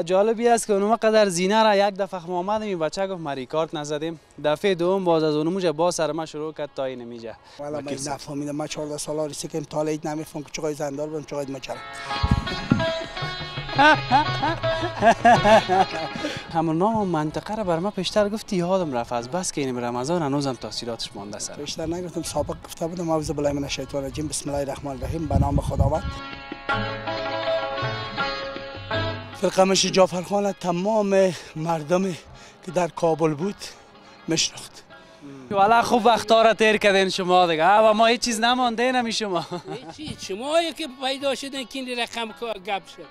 و جالبی است که اونم قدر زینه را یک دفعه ما آمدیم این بچه گفت ما ریکارد نزدیم. دفعه دوم باز از اونموجه با سر ما شروع کرد تا این میجه. والا من نفهمیدم من 14 ساله ریسی که طالع نمیفهم که چقدر زندار بودم چقدر مچرم همون نام و منطقه را بر ما پیشتر گفتی یادم رفت. از بس که این رمضان هنوزم تاثیراتش مانده سر بیشتر نگفتم سابق گفته بودم اعوذ بالله من الشیطان الرجیم. بسم الله الرحمن الرحیم. به نام خداوند. فرقمش جعفرخان تمام مردم که در کابل بود مشناخت. والا خوب وقتا را تیر کردین شما دیگه. و ما هیچ چیز نمانده نمی شما. چی شما که پیدا شدن که این رقم گپ شد.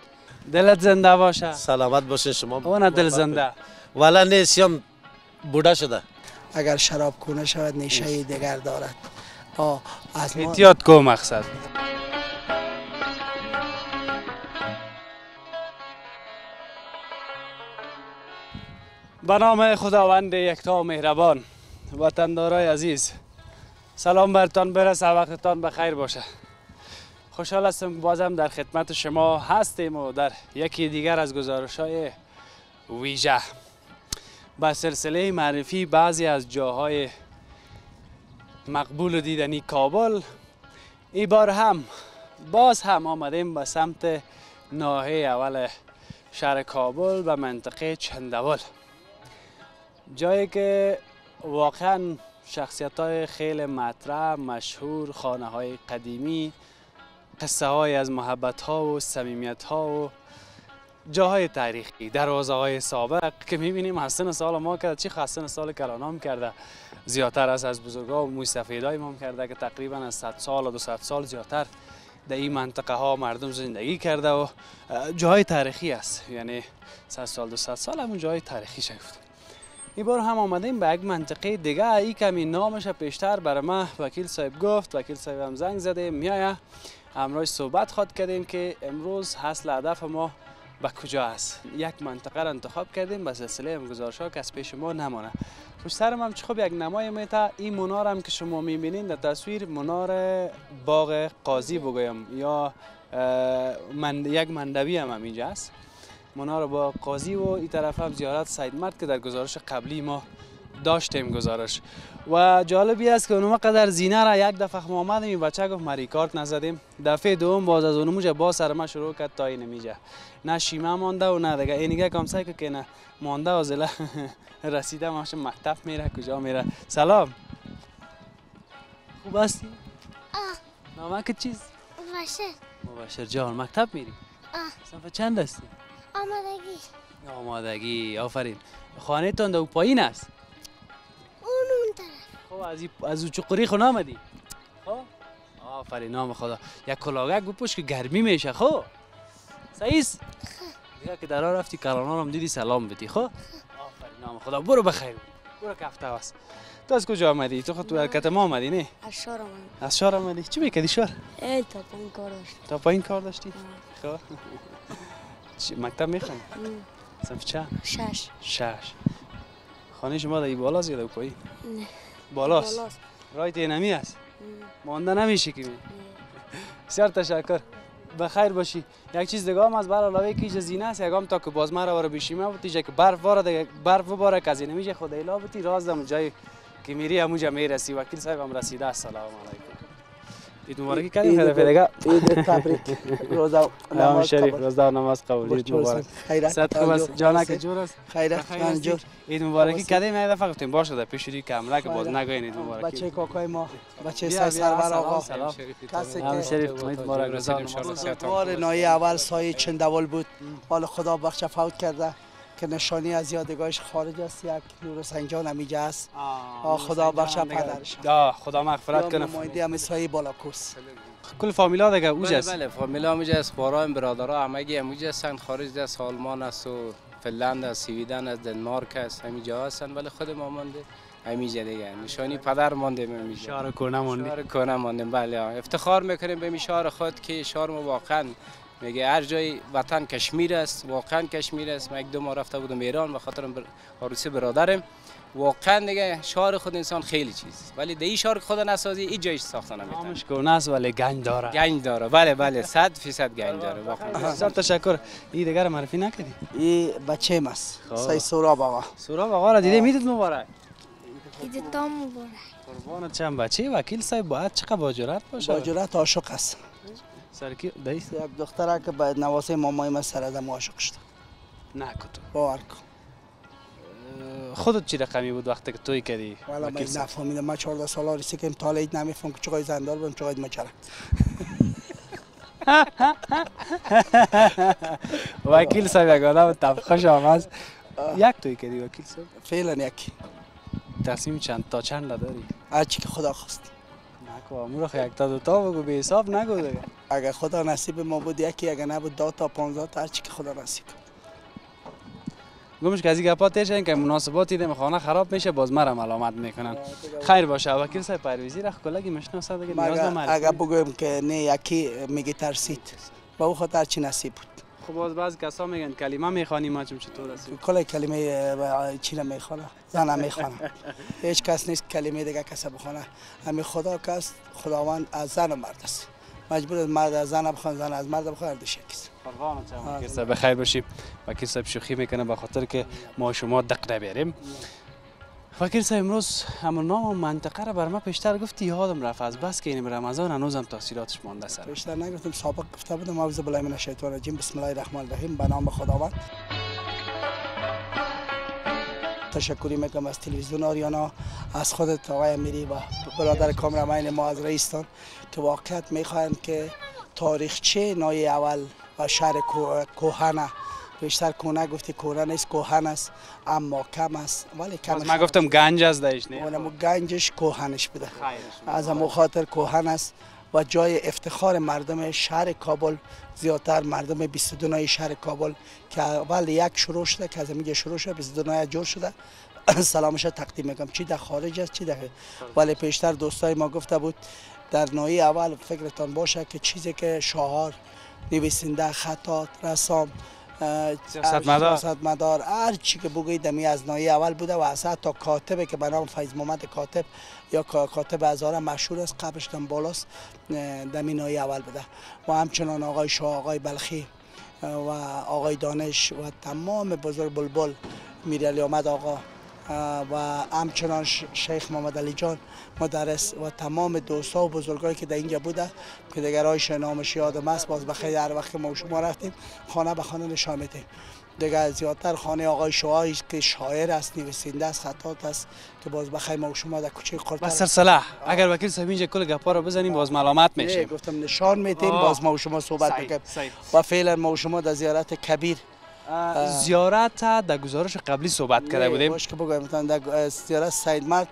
دلت زنده باشه. سلامت باشه شما. اون دل زنده. والا نیست یا بودا شده. اگر شراب کنه شود نیشه دیگر دارد. آه از ما احتیاط کو مقصد. به نام خداوند یکتا مهربان وطندارای عزیز سلام برتان برسه وقتتان بخیر باشه. خوشحال هستم بازم در خدمت شما هستیم و در یکی دیگر از گزارش های ویژه. با سلسله معرفی بعضی از جاهای مقبول و دیدنی کابل ای بار هم باز هم آمدیم به سمت ناحیه اول شهر کابل و منطقه چندول. جایی که واقعا شخصیت های خیلی مطرح مشهور خانه های قدیمی قصه های از محبت ها و صمیمیت ها و جاهای تاریخی دروازه های سابق که می‌بینیم حسن سال ما کرده چی حسن سال کلانام کرده. زیادتر از از بزرگا و موی سفیدای کرده که تقریبا از 100 سال و 200 سال زیادتر در این منطقه ها مردم زندگی کرده و جاهای تاریخی است. یعنی 100 سال 200 سال همون جاهای تاریخی شفت این بار هم آمدیم به یک منطقه دیگه. ای کمی نامش پیشتر برای ما وکیل صاحب گفت وکیل صاحب هم زنگ زده. میایه امروز صحبت خواد کردیم که امروز حاصل هدف ما به کجا است؟ یک منطقه را انتخاب کردیم. به سلسله گزارش ها که از پیش ما نمانه. خوش سرم هم. خوب یک نمای میته این منار هم که شما می‌بینین در تصویر منار باغ قاضی بگویم یا من یک مندوی هم, هم اینجا است. منار با قاضی و این طرف هم زیارت سید مرد که در گزارش قبلی ما داشتیم گزارش. و جالبی است که اونم قدر زینه را یک دفعه ما آمدیم این بچه گفت ما ریکارد نزدیم. دفعه دوم باز از اونموجه با سر ما شروع کرد تا این میجه نه شیمه مانده و نه دیگه. اینگه کامسای که نه مانده و زله رسیده ماشه مکتب میره. کجا میره؟ سلام. خوب هستی؟ نامه که چیز؟ باشه مباشر جان مکتب میری؟ آه. صنف چند هستی؟ آمادگی. آمادگی. آفرین. خانه تان دو پایین است. اون اون طرف. خب از ای- از او چقری خو نامدی خب؟ آفرین نام خدا. یک کلاگک بپوش که گرمی میشه. خب؟ صحیح است دیگه که در راه رفتی کلانان هم دیدی سلام بدی. خب؟ آفرین نام خدا. برو بخیر. برو کفته است تو از کجا آمدی؟ تو خود تو حرکت ما آمدی نه؟ از شارم از شهر آمدی. چی می‌کردی شهر؟ ای تا پایین کار داشت تا پایین کار داشتی؟ خب. چی مکتب می‌خوانی صنف چند شش. شش. خانه شما در ای بالاست یا در پایین؟ نه. بالاست. رایت نمی است. مانده نمیشه که بسیار تشکر. بخیر باشی. یک چیز دیگه هم از بر علاوه که ایجا زینه است. یکم تا که باز مرا واره بیشیمه بود ایجا که برف واره دیگه برف باره که از این نمیشه خود ایلا بودی راز دم جای که میری همونجا می‌رسی. وکیل صاحب هم رسیده است. سلام علیکم. مبارکی کردیم عید خیلی دیگه عید تبریک. روزا نماز شریف. روزدار نماز قبول. عید مبارک. صد خوب است جانک جور است. خیرت من؟ جور عید مبارکی. کردیم یک دفعه گفتیم باشه در پیش روی کاملا که باز. نگوین عید مبارکی. بچه کاکای ما بچه سر سرور آقا. کسی که شریف. عید مبارک. رضا بزرگوار نایه اول سایه چندول بود. حال خدا بخش فوت کرده. که نشانی از یادگاهش خارج است یک نور سنجان همیجا است. خدا بخش پدرش. آه خدا مغفرت کنه. نماینده همه سایه بالاکوس. کل فامیلا دیگه اوج بله است؟ بله فامیلا همونجا است. خورای برادرها همگی همونجا هستند خارج است آلمان است و فنلند است سویدن است دنمارک است همینجا هستند ولی خود ما مانده همینجا دیگه. نشانی پدر مانده همینجا شهر کنه موندی شعار کنه ماندیم بله. افتخار می‌کنیم به این شعار خود که شعار ما واقعا میگه هر جای وطن کشمیر است واقعا کشمیر است. من یک دو ماه رفته بودم ایران به خاطر بر... عروسی برادرم. واقعا دیگه شهر خود انسان خیلی چیز ولی این شهر خود نسازی این جایش ساخته نمی‌تونه. نامش گونه است ولی گنج داره. گنج داره. بله بله صد فیصد گنج داره. واقعا. بسیار تشکر. این دیگر رو معرفی نکردی؟ این بچه است. خب. سای سوراب آقا. سوراب آقا را دیده می‌دید مبارک. عید تام مبارک. قربان چند بچه؟ وکیل صاحب باید چقدر باجرت باشه؟ با جرات عاشق است. سرکی؟ دایس یک دختره که به نواسه مامای من سر ادم عاشق شد نکتو باور کن. خودت چی رقمی بود وقتی که توی کردی؟ والا من؟ نفهمیدم. من 14 ساله رسی که طالع عید نمیفهم که چقدر زندار بودم چقدر مچرک وکیل صاحب یک آدم تفخش آمد یک توی کردی وکیل صاحب؟ فعلا یکی. تصمیم چند تا چند داری؟ هر چی که خدا خواست. نکو امور خو یک تا دو تا بگو به حساب نگو دیگه. اگر خدا نصیب ما بود یکی اگر نبود دو تا 15 تا هر چی که خدا نصیب. گمش که از این گپا تیشن که مناسباتی دیم خانه خراب میشه باز مرم علامت می‌کنن. خیر باشه وکیل صاحب پرویزی رخ کلگی مشناسه دیگه نیاز به اگر بگویم که نه یکی میگه ترسید. با او خاطر چی نصیب بود. خب باز بعض کسا میگن کلمه می‌خوانی ما چطور است کل کلمه چی نمی‌خوانه زن نمی‌خوانه هیچ کس نیست کلمه دیگه کس بخونه. همین خدا کس خداوند از زن و مرد است. مجبور مرد از زن بخوان زن از مرد بخوان دو شکست صاحب بخیر باشی. وکیل صاحب شوخی می‌کنه به خاطر که ما شما دق نبریم وکیل صاحب امروز همون نام و منطقه رو بر ما پیشتر گفتی یادم رفت. از بس که این رمضان هنوزم تاثیراتش مانده سر. بیشتر نگفتم سابق گفته بودم اعوذ بالله من الشیطان الرجیم بسم الله الرحمن الرحیم به نام خداوند. تشکری می‌کنم از تلویزیون آریانا از خودت آقای امیری و برادر کامرامین ما از رئیستان که واقعیت می‌خواهند که تاریخچه نای اول و شهر کو- کوهنه بیشتر کونه گفتی کونه نیست کوهن است اما کم است. ولی کم من گفتم گنج از دایش نه. اونم گنجش کوهنش بوده. از همون خاطر کوهن است و جای افتخار مردم شهر کابل زیادتر مردم 22 نای شهر کابل که اول یک شروع شده که از اینجا شروع شده 22 نای جور شده. سلامش تقدیم می‌کنم. چی در خارج است چی در ولی پیشتر دوستای ما گفته بود در نای اول فکرتان باشه که چیزی که شاعر نویسنده خطات رسام سیاستمدار. سیاستمدار هر چی که بگویید دمی از نای اول بوده و از تا کاتبه که به نام فیض محمد کاتب یا کا- کاتب هزاره مشهور است قبرش دم بالاست دمی نای اول بوده. و همچنان آقای شاه آقای بلخی و آقای دانش و تمام بزرگ بلبل میرعلی آمد آقا. و همچنان شیخ محمد علی جان مدرس و تمام دوستا و بزرگایی که در اینجا بوده که دیگر آیش نامش یادم است باز بخیر هر وقت ما و شما رفتیم خانه به خانه نشان میدیم دیگر زیادتر خانه آقای است که شاعر است نویسنده است خطات است که باز بخیر ما و شما در کوچه بس قرطر سلسله اگر وکیل صاحب اینجا کل گپا رو بزنیم باز ملامت میشیم گفتم نشان میدیم آه. باز ما و شما صحبت می‌کنیم. و فعلا ما و شما در زیارت کبیر زیارت در گزارش قبلی صحبت کرده بودیم. باش که بگویم. مثلا در زیارت سید مرد.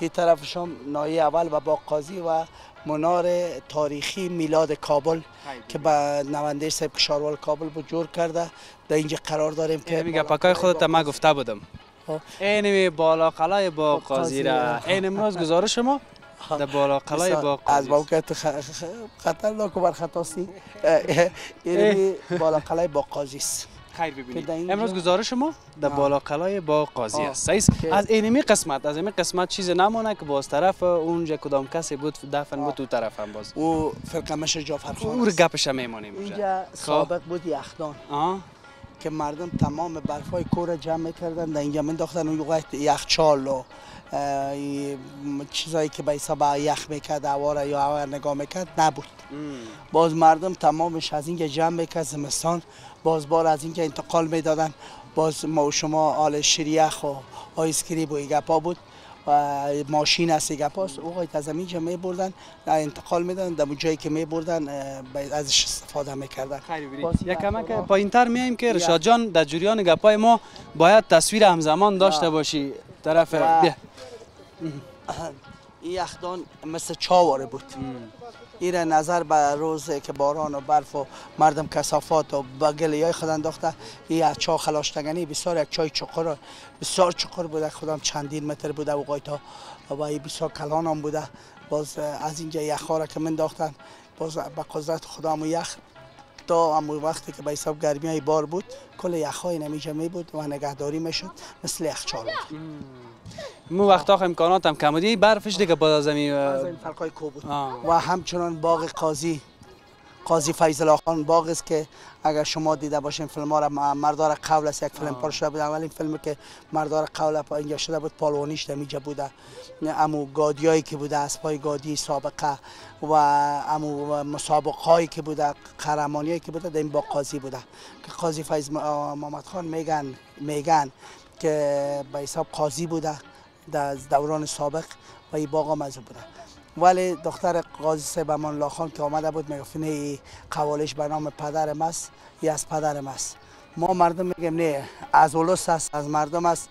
که طرفش هم نایه اول و با قاضی و منار تاریخی میلاد کابل که به نوانده صاحب کشاروال کابل بود جور کرده. در اینجا قرار داریم که میگه پکای خودت ما گفته بودم. خب. این بالا قلای با قاضی را. این امروز گزارش ما؟ در بالا قلای با از خ- خطرناک و برخطاسی این بالا قلعه با قاضی است. خیر ببینید امروز گزارش ما در. بالا قلای با قاضی. است. از اینمی قسمت از اینمی قسمت چیز نمونه که باز طرف اونجا کدام کسی بود دفن بود تو طرف هم باز. او فرقمش جعفر خان او. گپش هم میمونیم اینجا سابق بود یخدان که مردم تمام برفای کور جمع می‌کردن در اینجا منداختن اون وقت یخچال و چیزایی که به حساب یخ می‌کرد هوا را یا هوا را نگاه می‌کرد نبود. باز مردم تمامش از اینجا جمع می‌کرد زمستان باز بار از اینجا انتقال می‌دادن باز ما و شما آل شریخ و آیسکریب و ایگپا بود و ماشین است ایگپاست او از اینجا میبردن انتقال می‌دادن در اون جایی که میبردن ازش استفاده می‌کردن. خیلی برید. باز یک کمک این پایینتر میایم که رشاد جان در جریان گپای ما باید تصویر همزمان داشته باشی. طرف بیا. این یخدان مثل چاواره بود. این را نظر به روز که باران و برف و مردم کسافات و با گلیای خود انداخته این از چا خلاشتگنی بسیار یک چای چقر بسیار چقر بوده. خودم چندین متر بوده و قایتا و این بسیار کلان هم بوده. باز از اینجا یخ را که من داختن باز به قدرت خدا هم یخ تا همون وقتی که به حساب گرمی های بار بود کل یخهای نمیجا می بود و نگهداری می‌شد مثل یخچال بود مو وقتا امکانات هم کم بود. برفش دیگه باز از زمین فرقای کو بود. و همچنان باغ قاضی قاضی فیض الله خان باغ است که اگر شما دیده باشین فیلم ها را مردار قول است یک فیلم پر شده بود اولین فیلمی که مردار قول پا اینجا شده بود پالوانیش دمیجا بوده. امو گادیایی که بوده اسبای گادی سابقه و امو مسابقه هایی که بوده قهرمانی که بوده در این باغ قاضی بوده. که قاضی فیض محمد خان میگن میگن که به حساب قاضی بوده در دوران سابق و این باغ هم از بوده. ولی دختر قاضی صاحب امان خان که آمده بود می‌گفت قوالش به نام پدرم است یا از پدرم است ما مردم میگیم نه از اولوس است از مردم است.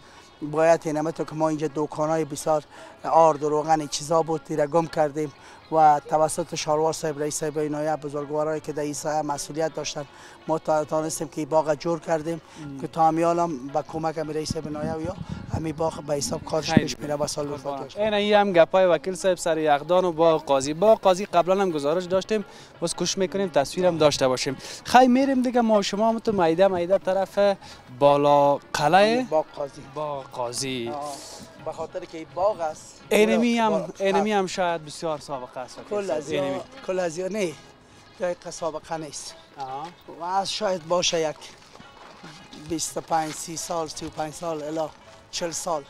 باید اینمه تو که ما اینجا دوکانای بسیار آرد و روغن چیزا بود تیره گم کردیم و توسط شاروار صاحب رئیس صاحب اینایه بزرگوارایی که در این مسئولیت داشتن ما تا تانستیم که باغ جور کردیم که تا همیال هم به کمک هم رئیس صاحب و یا همی باغ به حساب کارش خیلی پیش میره و سال این ای هم گپای وکیل صاحب سر یخدان و با قاضی. با قاضی قبلا هم گزارش داشتیم بس کوشش می‌کنیم تصویر هم داشته باشیم. خی میریم دیگه ما شما هم تو میده میده طرف بالا قلعه. باغ قاضی. با قاضی. آه، به خاطر که باغ است. اینمی هم اینمی هم شاید بسیار سابقه است. کل. از کل از نه. جای سابقه نیست. و از شاید باشه یک 25 30 سال 35 سال الا 40 سال.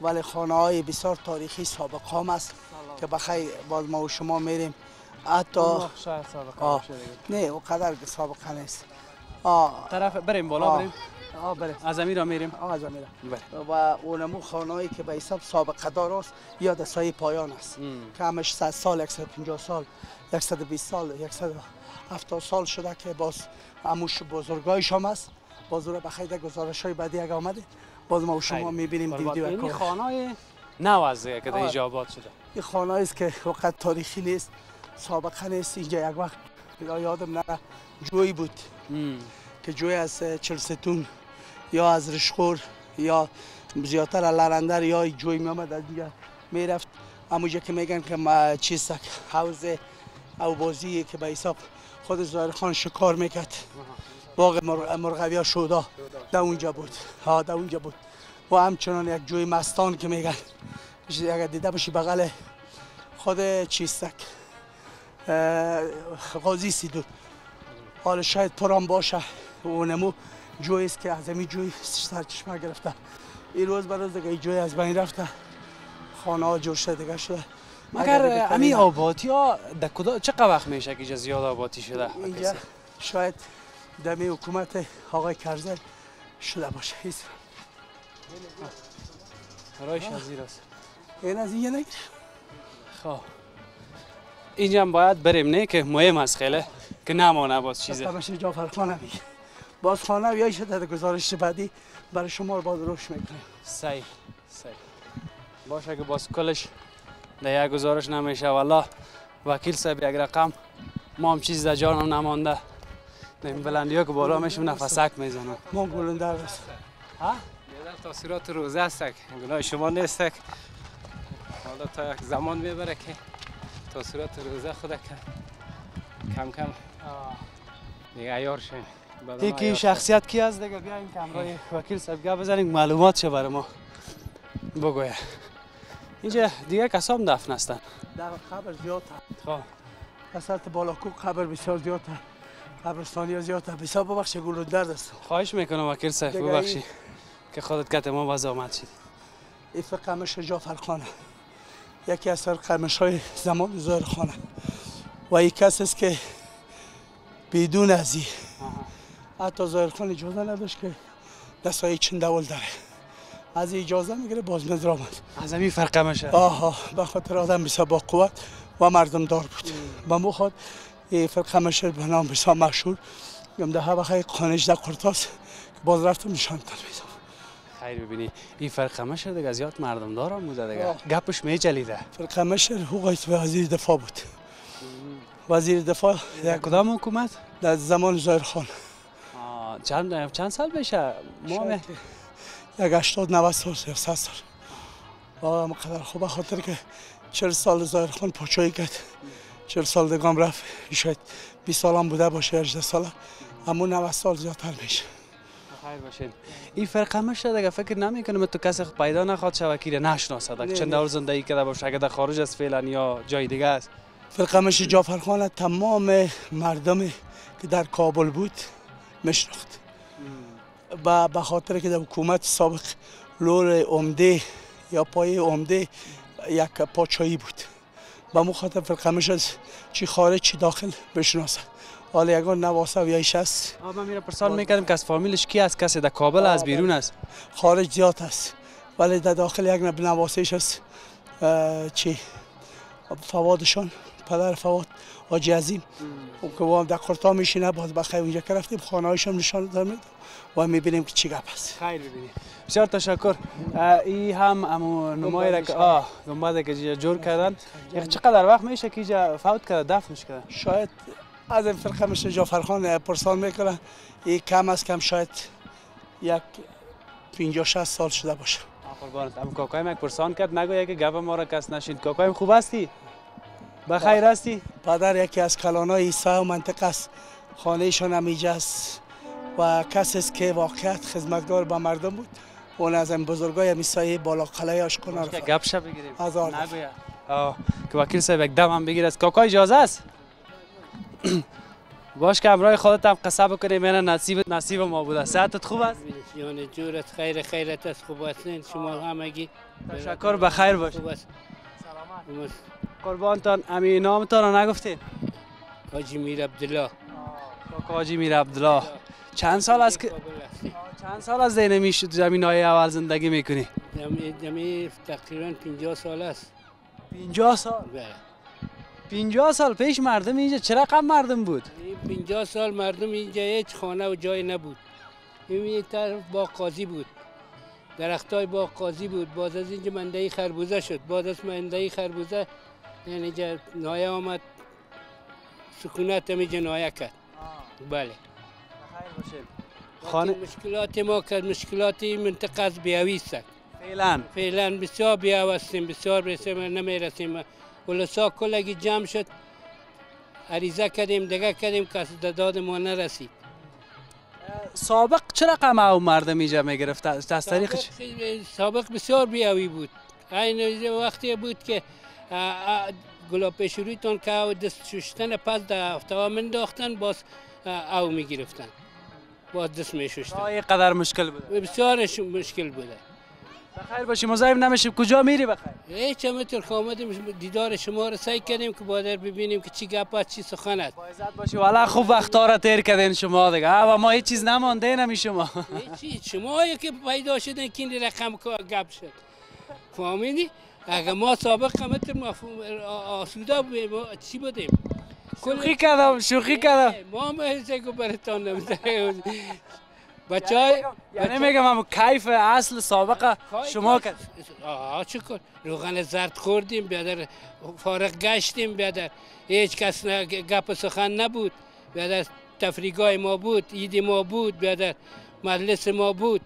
ولی خانه های بسیار تاریخی سابقه هم است که بخیر باز ما و شما میریم. حتی شاید سابقه. نه او قدر که سابقه نیست. آه. طرف بریم بالا. بریم. بله از امیر میریم آه از میرم بله و اونمو خانه هایی که به حساب سابقه دار است یا پایان است. که همش 100 سال 150 سال 120 سال 170 سال شده که باز اموش بزرگایش هم است باز را بخیر در گزارش های بعدی اگه آمده باز ما و شما خیلی. می‌بینیم دیدی و این کار. خانه نو از دیگه که در. اینجا آباد شده این خانه است که وقت تاریخی نیست سابقه نیست اینجا یک وقت یا یادم نره جوی بود. که جوی از چلستون یا از رشخور یا زیادتر لرندر یا جوی می از اینجا می‌رفت. همونجا که میگن که ما چیز تک حوز او بازی که به حساب خود زایر خان شکار می‌کرد. باغ مر- مرغوی ها شودا در اونجا بود. ها در اونجا بود. و همچنان یک جوی مستان که میگن. اگر دیده باشی بغل خود چیستک قاضی سیدو. حالا شاید پرام باشه و اونمو جوی است که از همین جوی سرچشمه گرفته. این روز بر روز دیگه جوی از بین رفته. خانه ها جور شده دیگه شده. مگر بهترین- آباتی ها در کدا چقدر وقت میشه که زیاد آباتی شده؟ اینجا شاید دمی حکومت آقای کرزل شده باشه. هیچ. رایش از زیر است. این از اینجا نگیر. خب. اینجا هم باید بریم نه که مهم است خیلی که نمانه باز چیزه. تماشای جعفر خانه میگه باز خانه بیایی شده در گزارش بعدی برای شما رو باز روش می‌کنیم صحیح صحیح باشه که باز کلش در یک گزارش نمیشه. والله وکیل صاحب یک رقم ما هم چیز در جانم نمانده. در این بلندی ها که بالا میشم نفسک می‌زنم. ما گلندر است. در تاثیرات روزه است گناه شما نیست حالا تا یک زمان می‌بره که تاثیرات روزه خود کم کم. کم دیگه شیم بعد ما یکی شخصیت کی از دیگه؟ بیاین کمرای وکیل صاحب گپ بزنیم. معلومات شه برای ما؟ بگویه. اینجا دیگه کسام دفن هستن؟ در قبر زیاد خب. وسط بالاکو قبر بسیار زیاد قبرستانی زیاد بسیار ببخش گلندر است. خواهش می‌کنم وکیل صاحب دیگه ببخشی که خودت کت ما باز آمد شد این فرقمش جعفر خانه یکی از فرقمش های زمان زایر خانه و این کس است که بدون از این حتی زایر خان اجازه نداشت که دستای چند دول داره. از اجازه می‌گیره باز نظر آمد از همین فرقه میشه آها به خاطر آدم بسیار با قوت و مردم دار بود. و مو خود این فرقه مشهر به نام بسیار مشهور. گم ده هوا خیلی قانش قرطاس که باز رفتم نشان داد. بیزم خیر ببینی. این فرقه میشه دیگه زیاد مردم دارم بوده دیگه. گپش میچلیده فرقه مشهر حقوق وزیر دفاع بود. وزیر دفاع در کدام حکومت؟ در زمان زایر خان. چند چند سال بشه؟ ما یک 80 90 سال یا 100 سال آه مقدر خوب به خاطر که 40 سال زایر خان پاچایی کرد. چل سال دگام رفت. شاید 20 سالم بوده باشه 18 ساله اما 90 سال زیادتر میشه. خیر باشین این فرقه میشه دیگه. فکر نمی‌کنم تو کسی پیدا نخواد شود که نشناسه. چند. دور زندگی کرده باشه. اگه در خارج از فعلا یا جای دیگه است. فرقمش جعفرخان تمام مردمی که در کابل بود میشناخت. و به خاطر که در حکومت سابق لور عمده یا پای عمده یک پاچایی بود. به مو خاطر فرقمش از چی خارج چی داخل بشناسه. حالا یگان نواسه و یایش است من میره پرسان می‌کردم که از فامیلش کی است؟ کسی در کابل از بیرون است؟ خارج زیاد است. ولی در داخل یک نب نواسهش است چی؟ فوادشان پدر فواد. حاجی عظیم اون که با هم در قرطا میشینه باز بخیر اونجا که رفتیم خانه هایشان نشان دار میده و می‌بینیم که چی گپ است خیر ببینید بسیار تشکر. ای هم امو نمایی را که آه گنبده که جا جور کردن. یک چقدر وقت میشه که اینجا فوت کرده دفنش کرده شاید از این فرقه مثل جعفرخان پرسان می‌کنه این کم از کم شاید یک 50 60 سال شده باشه. قربانت. ام کاکایم یک پرسان کرد نگویا که گپ ما را کس نشید کاکایم خوب هستی؟ بخیر هستی؟ پدر یکی از کلانای ایسا و منطقه است. خانهشان هم اینجا است و کسی است که واقعیت خدمتگار به مردم بود. اون از این بزرگای میسای بالا قلعه آشکنا که رفت گپ شپ بگیریم. نگویا آه که وکیل صاحب یک دم هم بگیر از کاکا اجازه است؟ باش که امرای خودت هم قصه بکنیم. من نصیب نصیب ما بوده. صحتت خوب است؟ جان جورت خیر خیرت است. خوب هستین؟ شما همگی؟ تشکر بخیر باش. خوب است. سلامت. قربانتان امی نامتان رو نگفتین حاجی میر عبدالله. کاکا حاجی میر عبدالله. چند سال است که. چند سال از زین میش زمین های اول زندگی می‌کنی دمی تقریبا 50 سال است. 50 سال؟ بله. 50 سال پیش مردم اینجا چه رقم مردم بود؟ این 50 سال مردم اینجا هیچ خانه و جای نبود. این طرف با قاضی بود. درختای با قاضی بود. بعد از اینجا منده خربوزه شد. بعد از منده خربوزه یعنی اینجا نایه آمد سکونت هم اینجا نایه کرد. بله. خانه مشکلات ما که مشکلات این منطقه از بیاوی است. فعلا. فعلا بسیار بیاو هستیم بسیار برسیم نمی‌رسیم. ولسا کلگی جمع شد عریضه کردیم دیگه کردیم کس داد ما نرسید. سابق چه رقم او مردم اینجا می‌گرفت؟ از طریق؟ سابق, سابق بسیار بیاوی بود. این وقتی بود که گلاب شرویتون که دست ششتن پس در هفته منداختن باز او می‌گرفتن. باز دست میشوشتن آه، قدر مشکل بود بسیار ش- مشکل بوده. بخیر باشی مزاحم نمیشیم. کجا میری بخیر؟ هیچ هم تر آمدیم دیدار شما رو سعی کردیم که بادر ببینیم که چی گپ چی سخن است. عزت باشی. والا خوب وقتا را تیر کردین شما دیگه. و ما هیچ چیز نمانده نمی شما. هیچی شما که پیدا شدن که این رقم گپ شد. فهمیدی؟ اگر ما سابق هم تر مفهوم آسوده بودیم چی بودیم؟ شوخی کردم شوخی کردم. ما هم ایسه که برتان نمیده بچه های یعنی میگم هم کیف اصل سابقه شما کرد آه چکار روغن زرد خوردیم بیادر فارغ گشتیم بیادر هیچ کس گپ سخن نبود. بیادر تفریگاه ما بود عید ما بود بیادر مجلس ما بود.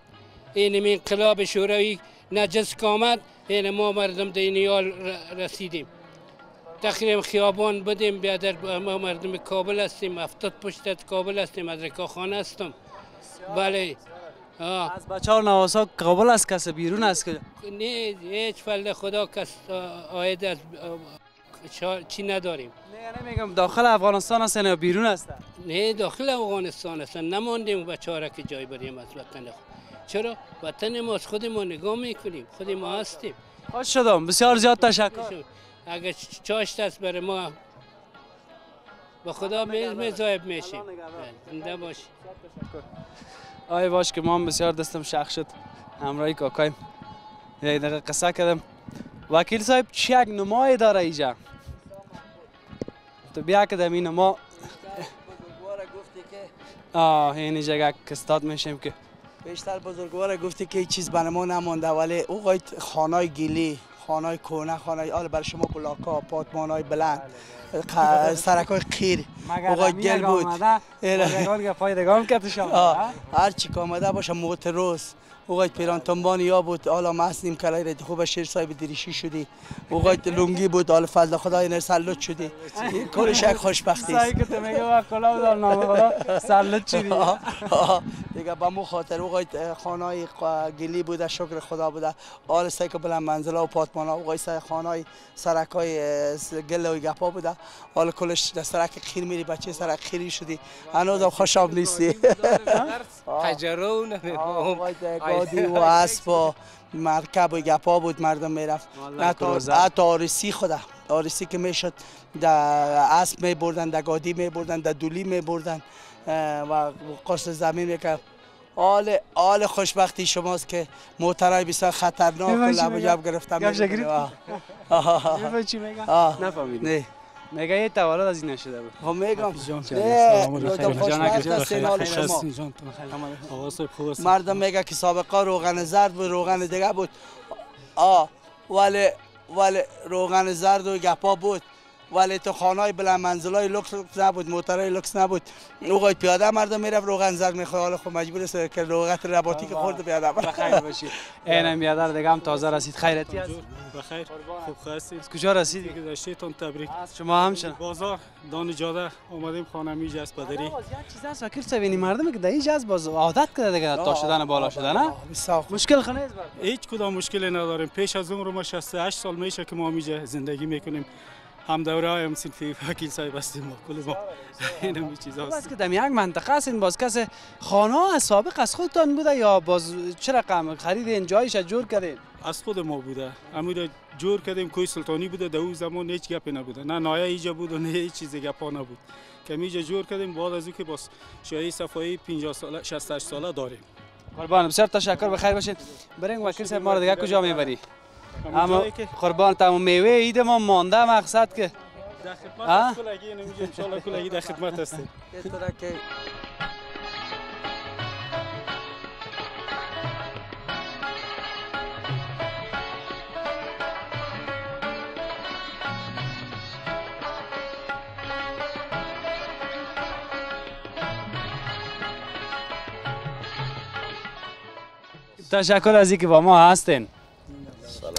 این انقلاب شوروی نجس که این ما مردم دینیال رسیدیم. تقریبا خیابان بدیم بیادر ما مردم کابل هستیم. افتاد پشت کابل هستیم از خانه هستم. بله. آه. از بچه ها نواسا قابل است کسی بیرون است که؟ نه هیچ فلد خدا کس آید از چی نداریم. نه یعنی میگم داخل افغانستان هستن یا بیرون هستن نه داخل افغانستان هستن. نماندیم بچه را که جای بریم از وطن خود. چرا وطن ما از خود ما نگاه می‌کنیم. خود ما هستیم. خوش شدم. بسیار زیاد تشکر. اگر چاشت است برای ما به خدا مزایب میشیم. زنده باشی. آی باش که ما هم بسیار دستم شخ شد. همراهی کاکایم. یک دقیقه قصه کردم. وکیل صاحب چی یک نمای داره اینجا تو بیا که در این نما آه این اینجا یک استاد میشیم که بیشتر بزرگوار گفتی که چیز بر ما نمانده ولی او خانای گیلی خانه کونه خانه آل برای شما بلاکا آپارتمان های بلند. ق- سرک های خیر اوقای گل بود. پایدگان شما. هر چی که آمده باشه موتروس اوقای پیران تنبان یا بود حالا مستیم کلای رد خوب شیر صاحب دریشی شدی. اوقای لونگی بود حالا فضل خدای نرسلط شدی. این کلش یک خوشبختی است. که تو میگه وقت کلا بدار نام خدا سلط آه. دیگه به مو خاطر اوقای خانه های گلی بوده شکر خدا بوده. سعی که بلند منزل و پاتمان ها اوقای سعی خانه های سرک های گل و گپا بوده. حالا کلش در سرک خیر میری بچه سرک خیری شدی. هنوز هم خوشاب نیستی ده گادی و اسب و مرکب و گپا بود مردم می‌رفت. حتی آرسی خدا. آرسی که می‌شد در اسب می بردن در گادی می بردن در دولی می بردن و قرص زمین می‌کرد. آل آل خوشبختی شماست که موترهای بسیار خطرناک و لب؟ جب آه. می‌فهمی چی میگه آه. نفهمیدم. نه. میگه یه تولد از این نشده بود؟ خب میگم. جان، نه سلام علیکم. جان، است جان. آقا صاحب خوب هستی؟ مردم میگه که سابقا روغن زرد بود روغن دیگه بود. آه ولی ولی روغن زرد و گپا بود. ولی تو خانه بلند منزل های لکس نبود موترهای لکس نبود. اوقات پیاده مردم می‌رفت روغن زرد می‌خواد. خب مجبور است که لغت رباطی که خورد پیاده. بخیر باشی. اینم بیادر دیگه هم تازه رسید. خیرتی هست؟ جور، بخیر. خوب هستی از کجا رسیدی؟ گذشتهتان تبریک. از شما همچنان. بازار دان جاده. آمدیم خانه می جست پدری. یک چیز هست. وکیل این مردم که در این جز باز عادت کرده دیگه تا شدن بالا شدن. مشکل خنه است هیچ کدام مشکلی نداریم. پیش از عمر ما 68 سال میشه که ما میجه زندگی می‌کنیم. هم دوره هم سنفی وکیل صاحب هستیم ما کل ما. این هم چیز هست. که در یک منطقه است این باز کس خانه ها از سابق از خودتان بوده یا باز چه رقم خریدین جایش جور کردین؟ از خود ما بوده. امیر جور کردیم کوی سلطانی بوده در اون زمان هیچ گپی نبوده. نه نایه ایجا بود و نه هیچ چیز گپا نبود. که میجا جور کردیم بعد از او که باز شایی صفایی 50 ساله 68 ساله داریم. قربان بسیار تشکر بخیر باشین. برین وکیل صاحب ما رو دیگه کجا می‌بری؟ اما قربان تمام میوه عید ما مانده مقصد که؟ در خدمت کلگی نمیجا انشالله کلگی در خدمت هستیم. تشکر از اینکه با ما هستین.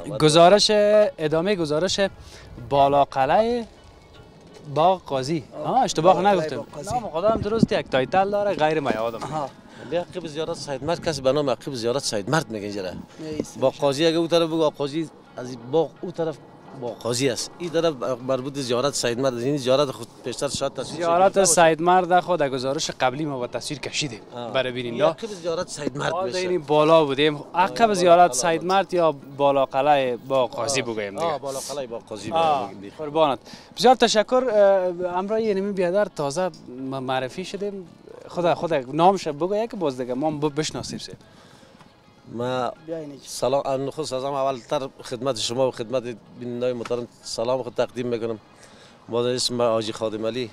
گزارش ادامه گزارش بالا قلعه باغ قاضی آه اشتباه نگفتم. نام خدا هم درست یک تایتل داره غیر ما یادم عقب زیارت سید مرد کسی به نام عقب زیارت سید مرد میگه اینجا. با قاضی اگه اون طرف بگو قاضی از باغ اون طرف با قاضی است این طرف مربوط زیارت سید مرد. این زیارت خود پیشتر شاید تصویر زیارت سید مرد خود در گزارش قبلی ما با تصویر کشیدیم. برای بیننده عقب زیارت سید مرد ما میشه این بالا بودیم عقب زیارت سید مرد یا بالا قلعه با قاضی بگویم دیگه بالا قلعه با قاضی بگیم دیگه. قربانت بسیار تشکر اه، همراه یعنی بیادر تازه معرفی شدیم خدا خدا نامش بگو که باز دیگه ما بشناسیم ما. سلام نخست از هم اولتر خدمت شما و خدمت بینندای محترم. سلام خود تقدیم می‌کنم. با اسم آجی خادم علی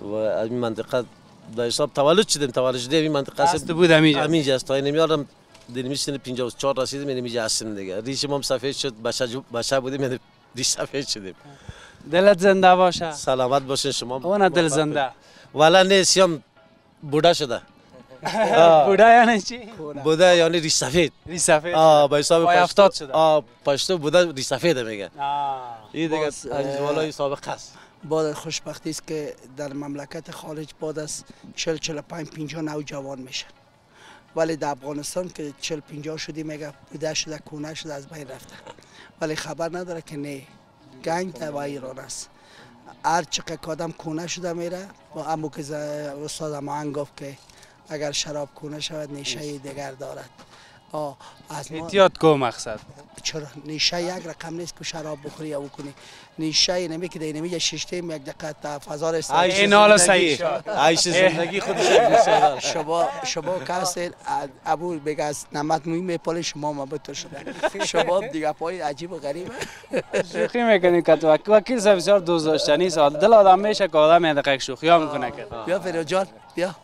و از این منطقه در حساب تولد شدیم تولد شدیم. این منطقه است بود همینجا همینجا است تا این میارم دینمی سن 54 رسیدیم این اینجا هستیم دیگه. ریش ما هم سفید شد بچه جو- بچه بودیم یعنی ریش سفید شدیم. دلت زنده باشه. سلامت باشین شما. اون دل زنده. ولی نه سیام بودا شده. بودا یعنی چی؟ بودا یعنی ریش سفید ری سفید آه به حساب پشتو- شده. آه پشتو بودا ریش سفید میگه. آه. این دیگه از والای سابق است بعد خوشبختی است که در مملکت خارج بعد از 40 45 50 نوجوان میشن. ولی در افغانستان که 40 50 شدی میگه بوده شده کونه شده از بین رفته. ولی خبر نداره که نه. گنج در ایران است. هر چقدر که آدم کونه شده میره و امو که استاد ما گفت که اگر شراب کونه شود نیشه دیگر دارد. آه از ما احتیاط کو مقصد. چرا؟ نیشه یک رقم نیست که شراب بخوری یا بکنی. نیشه نمی که در نمی ششته یک دقیقه تا فضا رسید. این حالا صحیح عیش زندگی خودش یک. شما شما کسی ابو بگه از نمت موی میپاله شما ما به تو شده. شما دیگه پای عجیب و غریبه شوخی می‌کنیم که تو وک- وکیل بسیار دوست داشتنی است دل آدم میشه که آدم دقیق شوخی ها می‌کنه که. بیا فریاد جان بیا.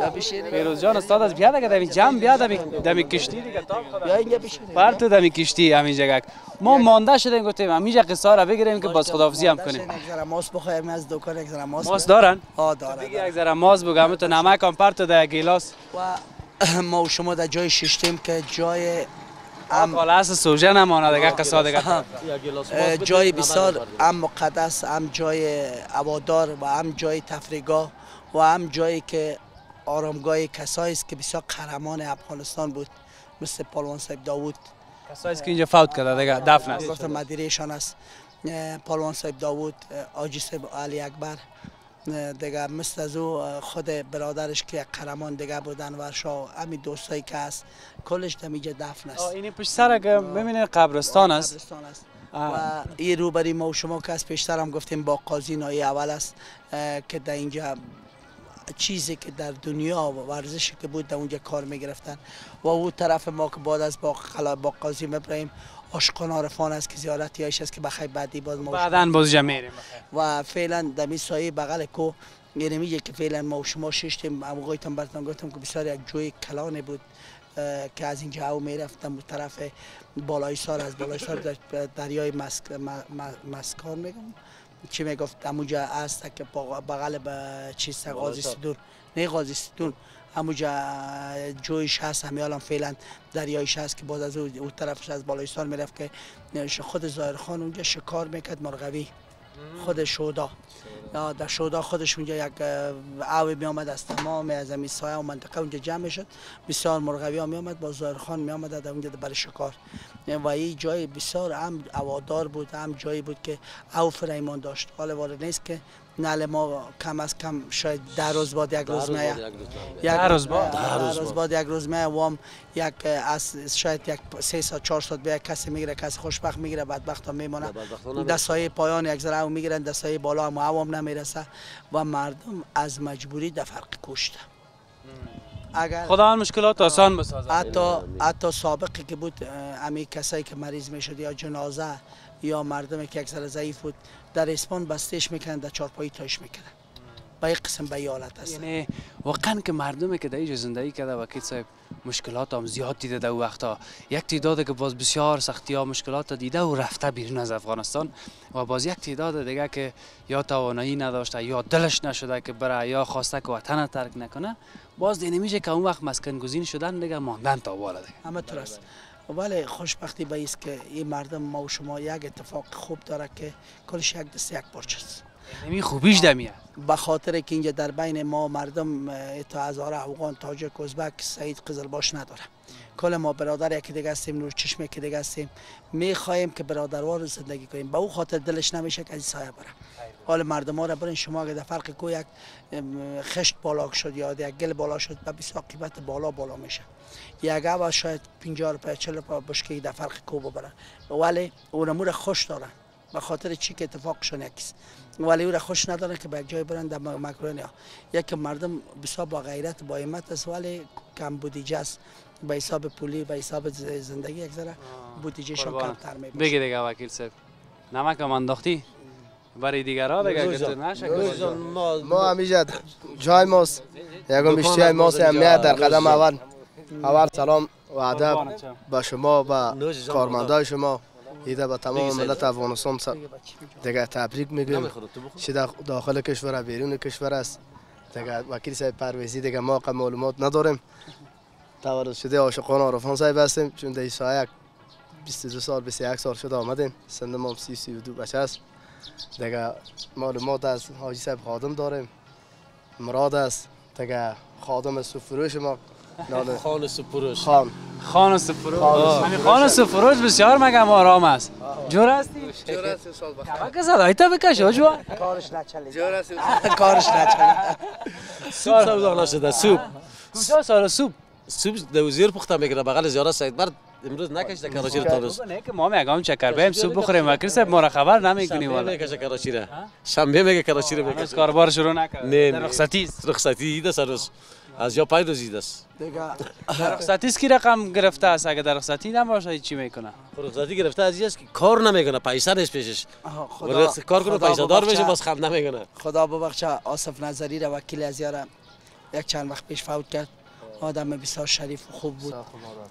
یا بشین جان استاد از بیاد دمی جمع بیاد دمی دمی کشتی دیگه تا یا اینجا بشین پر تو دمی کشتی همین جگه. ما مانده شدیم گفتیم همینجا قصه را بگیریم که باز خداحافظی هم کنیم. یک ذره ماس بخوایم از دکان یک ذره ماس ماست دارن؟ آ داره دیگه یک ذره ماست بگم تو نمک هم پر تو در گیلاس. و ما و شما در جای ششتیم که جای هم کالاس سوژه نمانه دیگه قصه دیگه. جای بسیار هم مقدس هم جای هوادار و هم جای تفریحگاه و هم جایی که آرامگاه کسایی است که بسیار قهرمان افغانستان بود مثل پالوان صاحب داوود. کسایی که اینجا فوت کرده دیگه دفن است. گفتم مدیرشان است. پالوان صاحب داوود آجی صاحب علی اکبر دیگه مثل از او خود برادرش که یک قهرمان دیگه بودن ورشا همین دوستایی که هست کلش دمیجا دفن است. این پشت سر که ببینید قبرستان است. قبرستان است. و این روبری ما و شما که از پیشتر هم گفتیم با قاضی نایی اول است که در اینجا چیزی که در دنیا و ورزشی که بود در اونجا کار می‌گرفتن و او طرف ما که بعد از با, خلا با قاضی ابراهیم عاشقان عارفان است که زیارتی هایش است که بخیر بعدی باز ما بعدا باز جمع میریم. و فعلا در می سایه بغل کو یعنی میگه که فعلا ما و شما ششتیم موقعیتم براتون گفتم که بسیار یک جوی کلانه بود که از اینجا او می‌رفتم به طرف بالای سار از بالای سار در دریای مسک مسکان میگم. چی می‌گفت همونجا هست که با- بغل به چیز قاضی سدون نه قاضی سدون همونجا جویش هست همه الان فعلا دریایش هست که باز از او اون طرفش از بالای سار می‌رفت که خود ظاهر خان اونجا شکار می‌کرد مرغوی خود شودا در شودا خودش اونجا یک او می آمد از تمام از سایه و منطقه اونجا جمع شد. بسیار مرغوی ها می آمد با ظاهر خان می آمد در اونجا برای شکار. و این جای بسیار هم هوادار بود هم جایی بود که او فریمان داشت. حال وارد نیست که نل ما کم از کم شاید در روز بعد یک روز میه. یک روز بعد؟ در روز بعد یک روز میه. وام یک از شاید یک سه ساعت چهار ساعت به یک کسی می‌گیره کسی خوشبخت می‌گیره بدبخت ها میمونه. دستای پایان یک ذره او می‌گیرن دستای بالا هم عوام نمی‌رسه و مردم از مجبوری در فرق کشته. اگر خدا مشکلات آسان بسازه حتی حتی سابقی که بود همه کسایی که مریض می‌شد یا جنازه یا مردمی که یک ذره ضعیف بود در اسپان بستش می‌کنن در چارپایی تاش می‌کنن به این قسم به حالت هست یعنی واقعا که مردمی که در اینجا زندگی کرده وکیل صاحب مشکلات هم زیاد دیده در وقتا. یک تعداد که باز بسیار سختی ها مشکلات دیده و رفته بیرون از افغانستان و باز یک تعداد دیگه که یا توانایی نداشته یا دلش نشده که بره یا خواسته که وطن ترک نکنه باز دیگه نمیشه که اون وقت مسکن گزین شدن دیگه ماندن تا بالا دیگه همه است ولی خوشبختی به است که این مردم ما و شما یک اتفاق خوب داره که کلش یک دست یک پارچه است. نمی خوبیش دمیه به خاطر که اینجا در بین ما مردم تا هزار افغان تاجک ازبک سعید قزلباش نداره کل ما برادر یکی دیگه هستیم نور چشم یکی دیگه هستیم. می‌خواهیم که برادروار زندگی کنیم. به او خاطر دلش نمیشه که از سایه بره. حال مردم ها را برین. شما اگه در فرق کو یک خشت بالا شد یا یک گل بالا شد به بسیار قیمت بالا بالا میشه. یک و شاید 50 روپیه 40 روپیه بشکه در فرق کو ببرن ولی اونمو را خوش دارن. به خاطر چی که اتفاقشون یکیست. ولی او را خوش ندارن که به یک جای برن در مکرونی ها. یک مردم بسیار با غیرت با همت است ولی کم بودیجه است. به حساب پولی به حساب زندگی یک ذره بودیجهشون قربان. کمتر می بگی دیگه وکیل صاحب. نمک هم انداختی؟ برای دیگرها دیگه که تو نشه ما همیشه جای ماست. یکم بیشتر ماست. اهمیت در قدم اول. اول سلام و ادب به شما و کارمندای شما. ایده به تمام ملت افغانستان دیگه تبریک میگیم چه داخل کشور و بیرون کشور است. دیگه وکیل صاحب پرویزی دیگه ما معلومات نداریم. تولد شده عاشقان عرفان صاحب هستیم. چون در سایه 22 سال 21 سال شده آمدیم. سن ما 30 32 بچه است. دیگه معلومات از حاجی صاحب خادم داریم. مراد است. دیگه خادم سفروش ما. خان سپروش خان. خان سفروش همین خان سفروش بسیار مگم آرام است. جور هستی؟ جور است سال بخیر. کمک صدای تا بکش آجوا کارش نچلی جور است کارش نچلی سوپ سبزا نشده سوپ. کجا سال سوپ؟ سوپ دوزیر پخته می‌کنه بغل زیارت سید برد امروز نکشته کراچی رو تا روز نه که ما میگم چکر بیم سوپ بخوریم. وکیل صاحب ما را خبر نمی‌کنی والا. می‌کشه کراچی را. شنبه میگه کراچی رو می‌کشه کاربار شروع نکرد. نه،. رخصتی رخصتی ایده سر روز از جا پای روز ایده است. دیگه. در رخصتی کی رقم گرفته است؟ اگه در رخصتی نباشه چی می‌کنه؟ رخصتی گرفته از است که کار نمی‌کنه پیسه نیست پیشش. کار کنه پیسه دار. بشه باز خم نمی‌کنه. خدا ببخشه آصف نظری را وکیل از یاره یک چند وقت پیش فوت کرد. آدم بسیار شریف و خوب بود.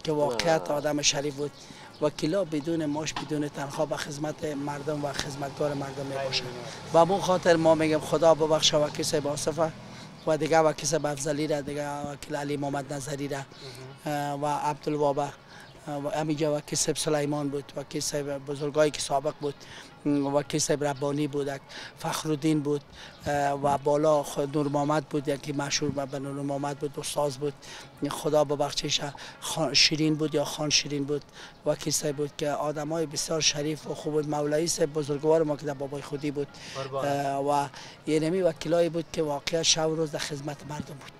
که واقعیت آدم شریف بود. وکیلا بدون ماش بدون تنخواه به خدمت مردم و خدمتگار مردم می باشند و اون خاطر ما میگیم خدا ببخشه وکیل صاحب آصفه. و دیگه وکیل صاحب افضلی را دیگه وکیل علی محمد نظری را و عبدالوابه و امیجا وکیل صاحب سلیمان بود وکیل صاحب بزرگایی که سابق بود وکیل صاحب ربانی بود فخرالدین بود و بالا خ- نور محمد بود یکی مشهور به نور محمد بود استاد بود خدا ببخشش شیرین بود یا خان شیرین بود. وکیل صاحب بود که آدمای بسیار شریف و خوب بود مولایی صاحب بزرگوار ما که در بابای خودی بود. و یه نمی وکیلایی بود که واقعا شب و روز در خدمت مردم بود.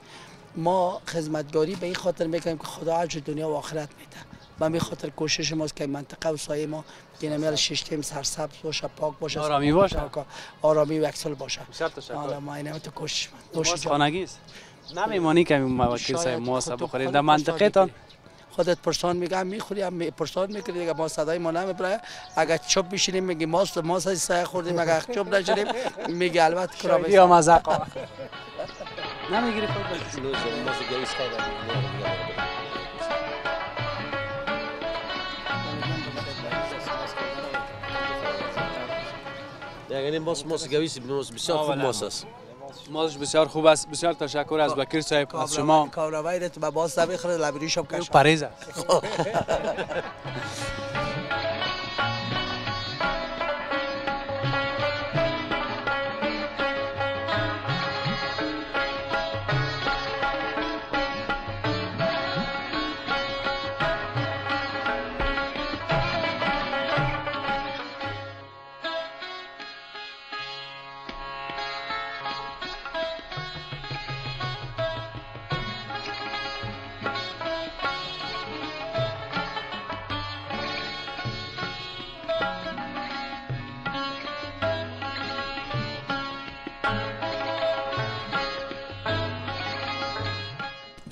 ما خدمتگاری به این خاطر می‌کنیم که خدا اجر دنیا و آخرت میده و به خاطر کوشش ماست که منطقه و سایه ما گنمیال ششتیم سرسبز باشه پاک باشه آرامی باشه. پاک- آرامی و اکسل باشه. بسیار تشکر. حالا ما اینه تو کوشش من. خانگی است. نمیمانی که شاید مواسا خودت- بخورید خودت. در منطقه تان خودت پرسان میگم می‌خوری هم می- پرسان می‌کنی. دیگه ما صدای ما نمی‌بره اگر چوب میشینیم میگی ماست ماست از سایه خوردیم. اگر چوب نشینیم میگی البته کرا یا مزق نمی‌گیری خود یعنی ماس ماس گویسی بنوس بسیار خوب ماس است. مازش بسیار خوب است بسیار تشکر از وکیل صاحب از شما. کاروایی رو تو به باز بخوره لبریش هم کش پریز است.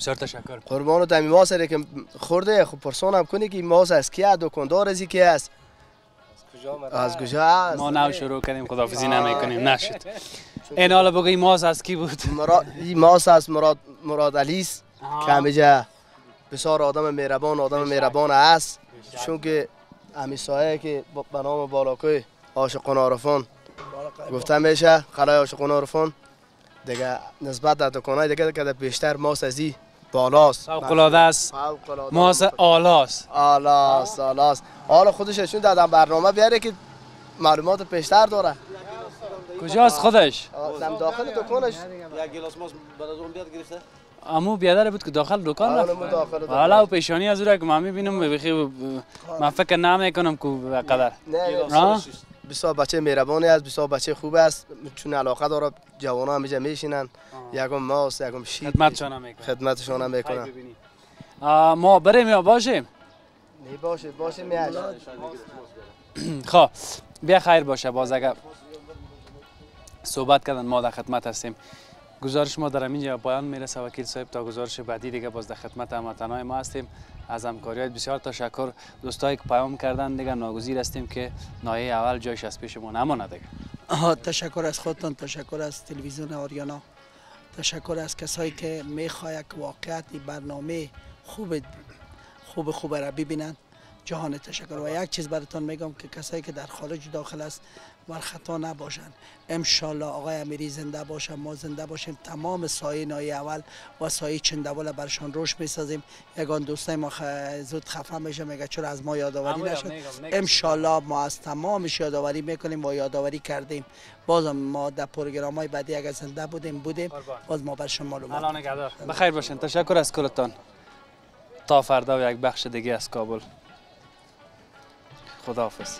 بسیار تشکر. قربان دمی ماس ره که خورده خب پرسان هم کنی که ماس از کیه دکاندار از کی است از کجا است ما نو شروع کردیم خدافزی نمی‌کنیم. نشد. این حالا بگوی ماز از کی بود؟ مراد این ماس است مراد مراد علی است. که همیشه بسیار آدم مهربان آدم مهربان است. چون که امی سایه که به نام بالاکوی عاشقان عارفان گفته میشه خلای عاشقان عارفان دیگه نسبت در دکانهای دیگه که بیشتر ماس از این بالاست. فوق العاده است. ماز آلاست. آلاست آلاست. حالا خودش چون دادم برنامه بیاره که معلومات بیشتر داره. کجاست خودش؟ دم داخل دکانش. یک گلاس ماس بعد از اون بیاد گرفته؟ امو بیادر بود که داخل دکان حالا رفت. حالا و پیشانی از او را که من می‌بینم بخی من فکر نمی‌کنم که قدر. نه؟ بسیار بچه مهربانی است بسیار بچه خوب است. چون علاقه داره جوان ها همیشه میشینن. یکم ماست یکم شیر. خدمتشان هم می‌کنم خدمتشان هم می‌کنن آه، ما بریم یا باشیم؟ نه باشه باشه میاش. خب بیا خیر باشه باز اگر صحبت کردن ما در خدمت هستیم. گزارش ما در اینجا پایان می‌رسه. وکیل صاحب تا گزارش بعدی دیگه باز در خدمت هموطنای ما هستیم. از همکاریات بسیار تشکر. دوستایی که پیام کردن دیگه ناگزیر هستیم که نایه اول جایش از پیش ما نمانه دیگه. تشکر از خودتان تشکر از تلویزیون آریانا. تشکر از کسایی که می‌خواید که واقعیت برنامه خوب خوب خوب را ببینند جهان تشکر. و یک چیز براتون میگم که کسایی که در خارج داخل است بر خطا نباشند. ان آقای امیری زنده باشه ما زنده باشیم. تمام سایه نای اول و سایه چندول برشان روش می‌سازیم. یگان دوستای ما خ... زود خفه میشه میگه چرا از ما یادآوری نشد. انشالله ما از تمامش یادآوری می‌کنیم و یادآوری کردیم. بازم ما در پروگرام های بعدی اگر زنده بودیم بودیم. باز ما برشان معلومات الان نگهدار. بخیر باشین. تشکر از کلتان. تا فردا و یک بخش دیگه از کابل. خداحافظ.